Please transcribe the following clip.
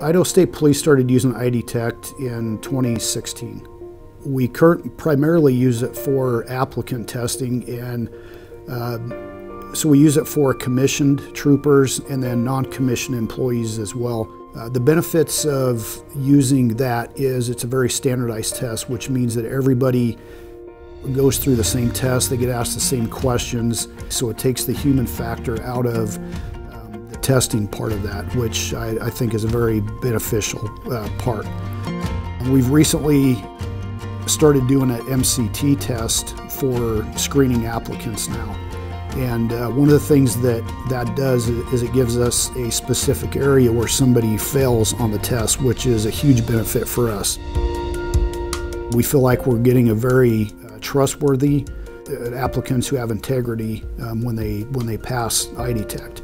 Idaho State Police started using EyeDetect in 2016. We primarily use it for applicant testing, and uh, so we use it for commissioned troopers and then non-commissioned employees as well. Uh, the benefits of using that is it's a very standardized test, which means that everybody goes through the same test, they get asked the same questions, so it takes the human factor out of testing part of that, which I, I think is a very beneficial uh, part. We've recently started doing an MCT test for screening applicants now. And uh, one of the things that that does is it gives us a specific area where somebody fails on the test, which is a huge benefit for us. We feel like we're getting a very uh, trustworthy uh, applicants who have integrity um, when they when they pass EyeDetect.